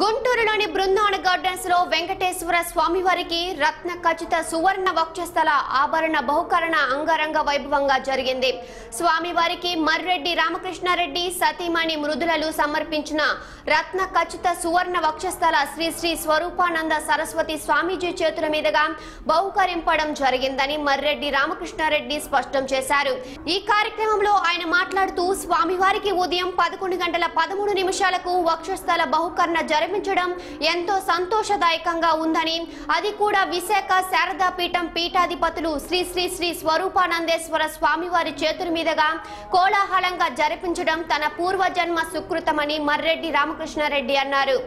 గుంటూరులోని బృందావన గార్డెన్స్లో వెంకటేశ్వర స్వామివారికి రత్న ఖచ్చిత సువర్ణ వక్షస్థల ఆభరణ బహుకరణ అంగరంగ వైభవంగా జరిగింది. స్వామివారికి మర్రెడ్డి రామకృష్ణారెడ్డి సతీమణి మృదులలు సమర్పించిన రత్న ఖచ్చిత సువర్ణ వక్షస్థల శ్రీ శ్రీ స్వరూపానంద సరస్వతి స్వామీజీ చేతుల మీదుగా బహుకరింపడం జరిగిందని మర్రెడ్డి రామకృష్ణారెడ్డి స్పష్టం చేశారు. ఈ కార్యక్రమంలో ఆయన మాట్లాడుతూ స్వామివారికి ఉదయం పదకొండు గంటల పదమూడు నిమిషాలకు వక్షస్థల బహుకరణ జరిపించడం ఎంతో సంతోషదాయకంగా ఉందని అది కూడా విశాఖ శారదా పీఠం పీఠాధిపతులు శ్రీ శ్రీ శ్రీ స్వరూపానందేశ్వర స్వామివారి చేతుల మీదుగా కోలాహలంగా జరిపించడం తన పూర్వజన్మ సుకృతమని మర్రెడ్డి రామకృష్ణారెడ్డి అన్నారు.